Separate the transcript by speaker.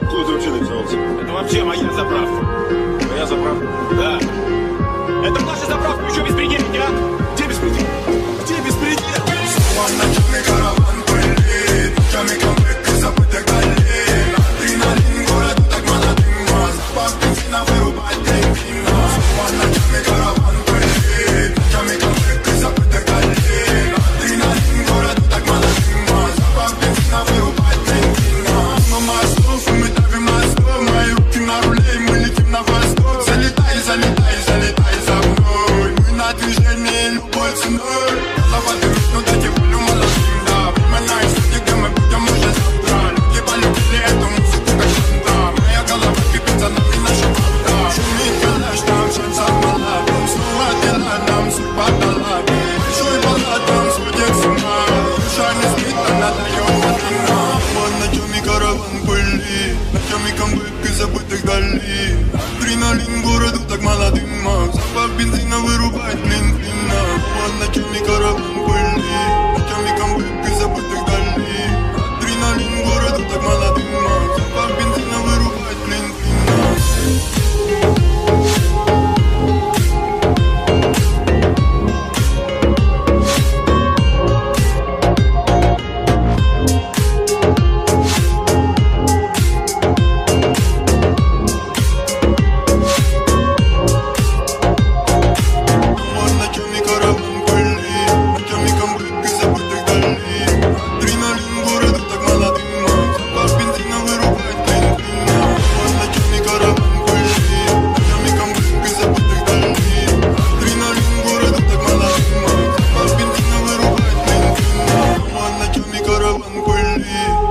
Speaker 1: Куда ты вообще взялся?
Speaker 2: Это вообще моя заправка.
Speaker 1: Моя заправка?
Speaker 2: Да. Это ваша заправка, еще без предельника, а?
Speaker 3: адреналин Адреналин городу так мало дыма Запах бензина вырубает i'm going Ramon Quilly.